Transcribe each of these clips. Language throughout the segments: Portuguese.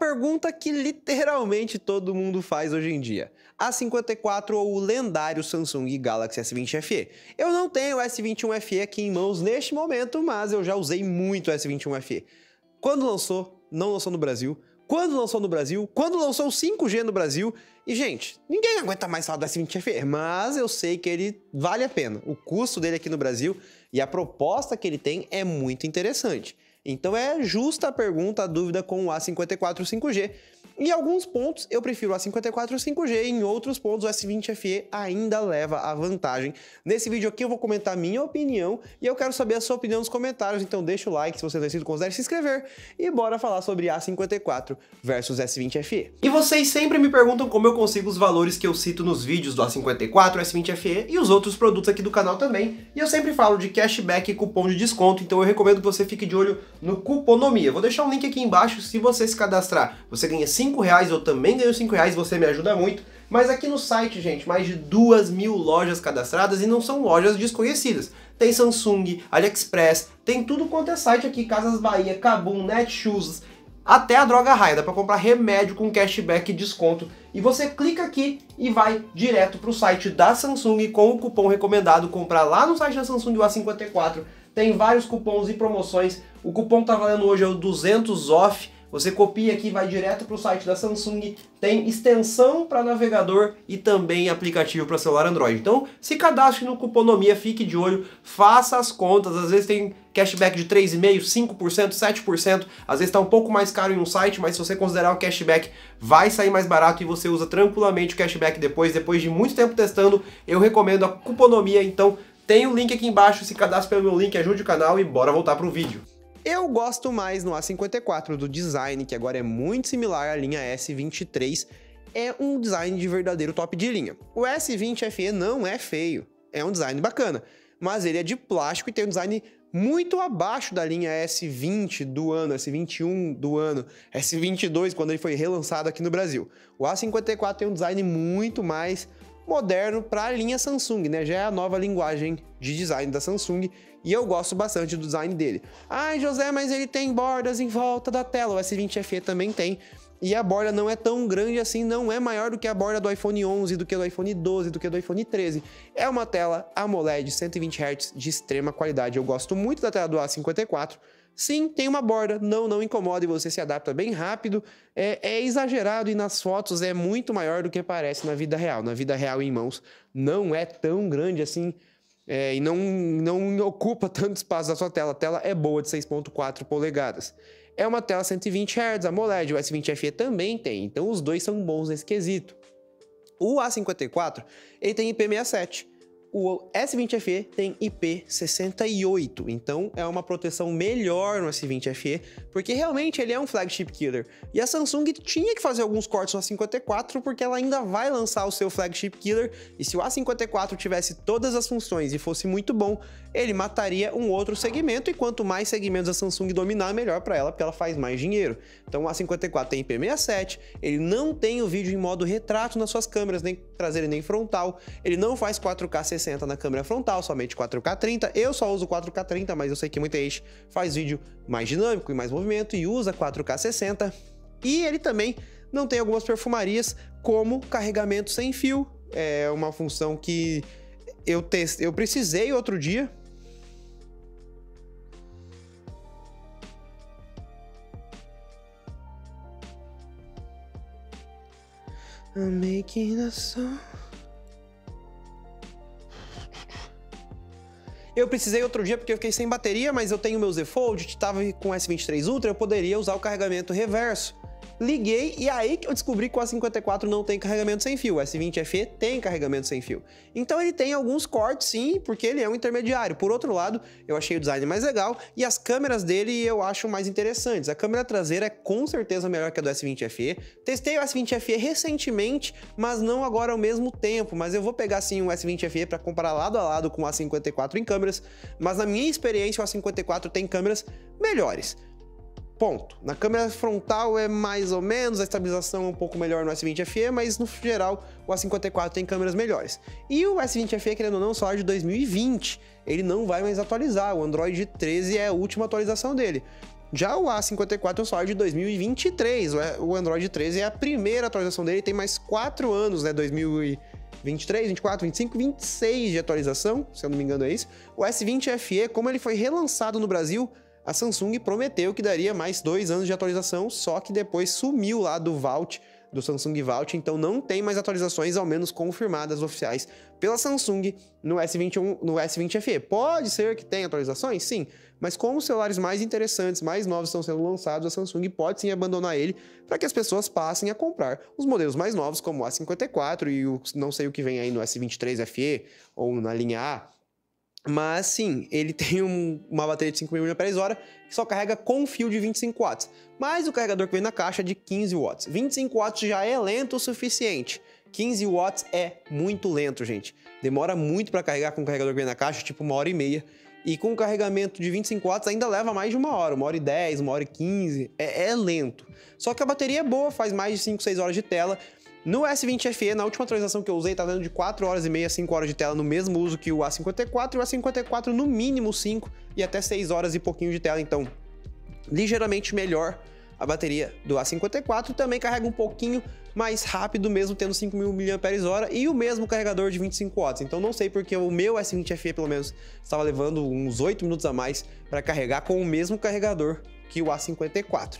pergunta que literalmente todo mundo faz hoje em dia. A54 ou o lendário Samsung Galaxy S20 FE? Eu não tenho o S21 FE aqui em mãos neste momento, mas eu já usei muito o S21 FE. Quando lançou, não lançou no Brasil. Quando lançou no Brasil, quando lançou o 5G no Brasil. E, gente, ninguém aguenta mais falar do S20 FE, mas eu sei que ele vale a pena. O custo dele aqui no Brasil e a proposta que ele tem é muito interessante. Então é justa a pergunta, a dúvida com o A54 5G. Em alguns pontos eu prefiro o A54 5G, em outros pontos o S20 FE ainda leva a vantagem. Nesse vídeo aqui eu vou comentar minha opinião e eu quero saber a sua opinião nos comentários, então deixa o like se você não é inscrito, considere se inscrever e bora falar sobre A54 versus S20 FE. E vocês sempre me perguntam como eu consigo os valores que eu cito nos vídeos do A54, S20 FE e os outros produtos aqui do canal também. E eu sempre falo de cashback e cupom de desconto, então eu recomendo que você fique de olho no Cuponomia. Vou deixar um link aqui embaixo, se você se cadastrar, você ganha 5 reais, eu também ganho 5 reais, você me ajuda muito. Mas aqui no site, gente, mais de 2 mil lojas cadastradas e não são lojas desconhecidas. Tem Samsung, AliExpress, tem tudo quanto é site aqui, Casas Bahia, Kabum, Netshoes, até a droga raia, dá para comprar remédio com cashback e desconto. E você clica aqui e vai direto para o site da Samsung com o cupom recomendado, comprar lá no site da Samsung o A54. Tem vários cupons e promoções. O cupom tá valendo hoje é o 200 off você copia aqui, vai direto para o site da Samsung, tem extensão para navegador e também aplicativo para celular Android. Então, se cadastre no Cuponomia, fique de olho, faça as contas, às vezes tem cashback de 3,5%, 5%, 7%, às vezes está um pouco mais caro em um site, mas se você considerar o cashback, vai sair mais barato e você usa tranquilamente o cashback depois, depois de muito tempo testando, eu recomendo a Cuponomia, então tem o link aqui embaixo, se cadastre pelo meu link, ajude o canal e bora voltar para o vídeo. Eu gosto mais no A54 do design, que agora é muito similar à linha S23. É um design de verdadeiro top de linha. O S20 FE não é feio, é um design bacana, mas ele é de plástico e tem um design muito abaixo da linha S20 do ano, S21 do ano, S22 quando ele foi relançado aqui no Brasil. O A54 tem um design muito mais moderno para a linha Samsung, né? Já é a nova linguagem de design da Samsung e eu gosto bastante do design dele. Ai, José, mas ele tem bordas em volta da tela. O S20 FE também tem. E a borda não é tão grande assim, não é maior do que a borda do iPhone 11, do que do iPhone 12, do que do iPhone 13. É uma tela AMOLED 120 Hz de extrema qualidade. Eu gosto muito da tela do A54 Sim, tem uma borda, não, não incomoda e você se adapta bem rápido. É, é, exagerado e nas fotos é muito maior do que parece na vida real. Na vida real em mãos não é tão grande assim é, e não, não ocupa tanto espaço da sua tela. A tela é boa de 6.4 polegadas. É uma tela 120 Hz, AMOLED, o S20 FE também tem, então os dois são bons nesse quesito. O A54 ele tem IP67, o S20FE tem IP68, então é uma proteção melhor no S20FE, porque realmente ele é um flagship killer. E a Samsung tinha que fazer alguns cortes no A54 porque ela ainda vai lançar o seu flagship killer, e se o A54 tivesse todas as funções e fosse muito bom, ele mataria um outro segmento, e quanto mais segmentos a Samsung dominar, melhor para ela, porque ela faz mais dinheiro. Então o A54 tem IP67, ele não tem o vídeo em modo retrato nas suas câmeras, nem traseira nem frontal, ele não faz 4K 60 na câmera frontal, somente 4K 30. Eu só uso 4K 30, mas eu sei que muita gente faz vídeo mais dinâmico e mais movimento e usa 4K 60. E ele também não tem algumas perfumarias como carregamento sem fio, é uma função que eu testei, eu precisei outro dia. I'm making a song. Eu precisei outro dia porque eu fiquei sem bateria, mas eu tenho meu Z Fold, estava com S23 Ultra, eu poderia usar o carregamento reverso. Liguei e aí que eu descobri que o A54 não tem carregamento sem fio. O S20 FE tem carregamento sem fio. Então ele tem alguns cortes sim, porque ele é um intermediário. Por outro lado, eu achei o design mais legal e as câmeras dele eu acho mais interessantes. A câmera traseira é com certeza melhor que a do S20 FE. Testei o S20 FE recentemente, mas não agora ao mesmo tempo. Mas eu vou pegar sim o S20 FE para comparar lado a lado com o A54 em câmeras. Mas na minha experiência, o A54 tem câmeras melhores. Ponto. Na câmera frontal é mais ou menos, a estabilização é um pouco melhor no S20 FE, mas no geral o A54 tem câmeras melhores. E o S20 FE, querendo ou não, só é de 2020, ele não vai mais atualizar, o Android 13 é a última atualização dele. Já o A54 é um celular de 2023, o Android 13 é a primeira atualização dele, tem mais 4 anos, né, 2023, 24, 25, 26 de atualização, se eu não me engano é isso. O S20 FE, como ele foi relançado no Brasil, a Samsung prometeu que daria mais 2 anos de atualização, só que depois sumiu lá do Vault do Samsung Vault, então não tem mais atualizações, ao menos confirmadas oficiais pela Samsung no S21, no S20 FE. Pode ser que tenha atualizações, sim, mas como os celulares mais interessantes, mais novos estão sendo lançados, a Samsung pode sim abandonar ele para que as pessoas passem a comprar os modelos mais novos, como o A54 e o não sei o que vem aí no S23 FE ou na linha A mas sim, ele tem um, uma bateria de 5.000 mAh que só carrega com fio de 25 watts. Mas o carregador que vem na caixa é de 15 watts. 25 watts já é lento o suficiente. 15 watts é muito lento, gente. Demora muito para carregar com o carregador que vem na caixa, tipo uma hora e meia. E com o carregamento de 25 watts ainda leva mais de uma hora, uma hora e 10, uma hora e 15. É, é lento. Só que a bateria é boa, faz mais de 5, 6 horas de tela. No S20 FE, na última atualização que eu usei, tá dando de 4 horas e meia, 5 horas de tela no mesmo uso que o A54, e o A54 no mínimo 5 e até 6 horas e pouquinho de tela, então ligeiramente melhor a bateria do A54, também carrega um pouquinho mais rápido mesmo tendo 5.000 mAh e o mesmo carregador de 25 watts. Então não sei porque o meu S20 FE pelo menos estava levando uns 8 minutos a mais para carregar com o mesmo carregador que o A54.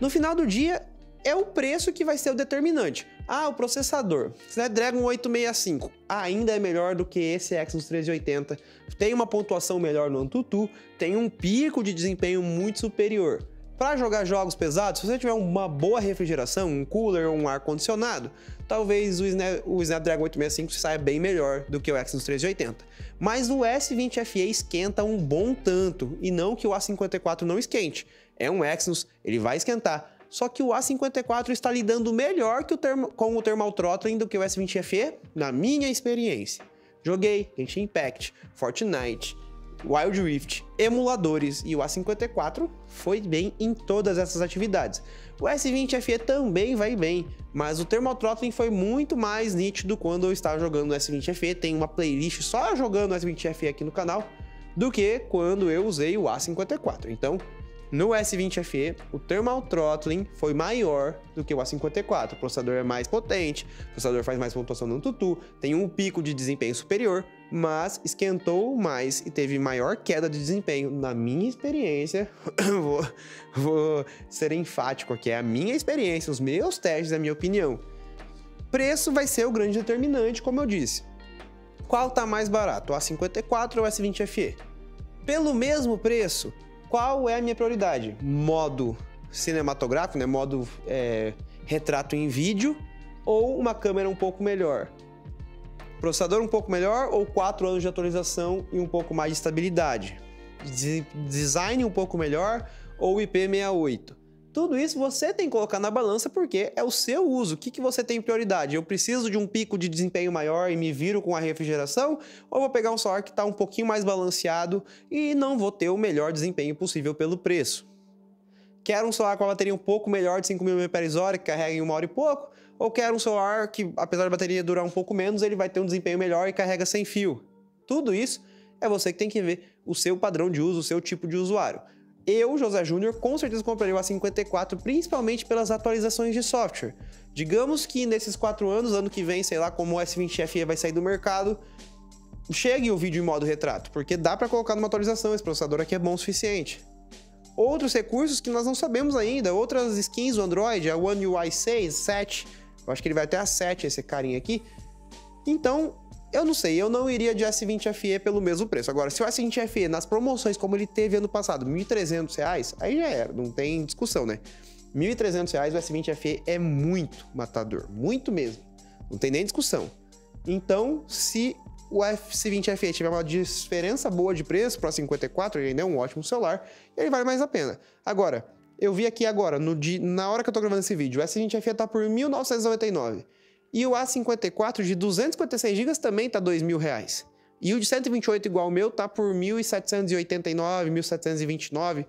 No final do dia, é o preço que vai ser o determinante. Ah, o processador. Snapdragon 865 ainda é melhor do que esse Exynos 1380. Tem uma pontuação melhor no AnTuTu, tem um pico de desempenho muito superior. Para jogar jogos pesados, se você tiver uma boa refrigeração, um cooler ou um ar condicionado, talvez o, o Snapdragon 865 saia bem melhor do que o Exynos 1380. Mas o S20 FE esquenta um bom tanto, e não que o A54 não esquente. É um Exynos, ele vai esquentar, só que o A54 está lidando melhor o termo, com o Thermal Throttling do que o S20 FE, na minha experiência. Joguei Genshin Impact, Fortnite, Wild Rift, emuladores e o A54 foi bem em todas essas atividades. O S20 FE também vai bem, mas o Thermal Throttling foi muito mais nítido quando eu estava jogando o S20 FE. Tem uma playlist só jogando o S20 FE aqui no canal, do que quando eu usei o A54. Então, no S20 FE, o thermal throttling foi maior do que o A54. O processador é mais potente, o processador faz mais pontuação no tutu, tem um pico de desempenho superior, mas esquentou mais e teve maior queda de desempenho. Na minha experiência, vou, vou ser enfático aqui, é a minha experiência, os meus testes, a minha opinião. Preço vai ser o grande determinante, como eu disse. Qual tá mais barato, o A54 ou o S20 FE? Pelo mesmo preço, qual é a minha prioridade? Modo cinematográfico, né? Modo é, retrato em vídeo ou uma câmera um pouco melhor? Processador um pouco melhor ou 4 anos de atualização e um pouco mais de estabilidade? Design um pouco melhor ou IP68? Tudo isso você tem que colocar na balança porque é o seu uso. O que, que você tem prioridade? Eu preciso de um pico de desempenho maior e me viro com a refrigeração? Ou vou pegar um celular que está um pouquinho mais balanceado e não vou ter o melhor desempenho possível pelo preço? Quero um celular com a bateria um pouco melhor de 5.000 mAh, que carrega em uma hora e pouco? Ou quero um celular que, apesar da bateria durar um pouco menos, ele vai ter um desempenho melhor e carrega sem fio? Tudo isso é você que tem que ver o seu padrão de uso, o seu tipo de usuário. Eu, José Júnior, com certeza compraria o A54, principalmente pelas atualizações de software. Digamos que nesses quatro anos, ano que vem, sei lá, como o S20 FE vai sair do mercado, chegue o vídeo em modo retrato, porque dá para colocar numa atualização, esse processador aqui é bom o suficiente. Outros recursos que nós não sabemos ainda, outras skins do Android, a One UI 6, 7, eu acho que ele vai até a 7, esse carinha aqui. Então, eu não sei, eu não iria de S20 FE pelo mesmo preço. Agora, se o S20 FE nas promoções como ele teve ano passado, R$ 1.300, aí já era, não tem discussão, né? R$ 1.300 o S20 FE é muito matador, muito mesmo. Não tem nem discussão. Então, se o S20 FE tiver uma diferença boa de preço para 54, ele ainda é um ótimo celular, ele vale mais a pena. Agora, eu vi aqui agora, no na hora que eu tô gravando esse vídeo, o S20 FE tá por R$ 1.999. E o A54 de 256 GB também tá R$ mil reais. E o de 128 igual o meu tá por 1.789, 1.729.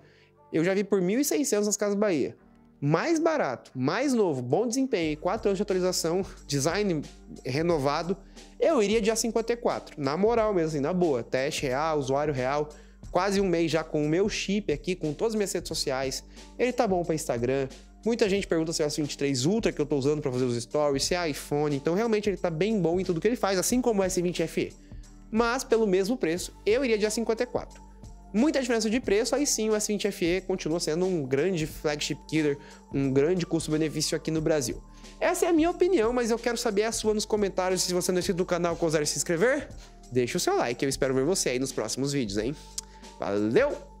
Eu já vi por 1.600 nas Casas Bahia. Mais barato, mais novo, bom desempenho, 4 anos de atualização, design renovado, eu iria de A54. Na moral mesmo, assim, na boa. Teste real, usuário real, quase um mês já com o meu chip aqui, com todas as minhas redes sociais. Ele tá bom para Instagram. Muita gente pergunta se é o S23 Ultra que eu tô usando para fazer os stories, se é iPhone. Então realmente ele tá bem bom em tudo que ele faz, assim como o S20 FE. Mas pelo mesmo preço, eu iria de A54. Muita diferença de preço, aí sim o S20 FE continua sendo um grande flagship killer, um grande custo-benefício aqui no Brasil. Essa é a minha opinião, mas eu quero saber a sua nos comentários. Se você não é inscrito no canal, considere se inscrever. Deixa o seu like, eu espero ver você aí nos próximos vídeos, hein? Valeu!